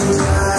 tonight.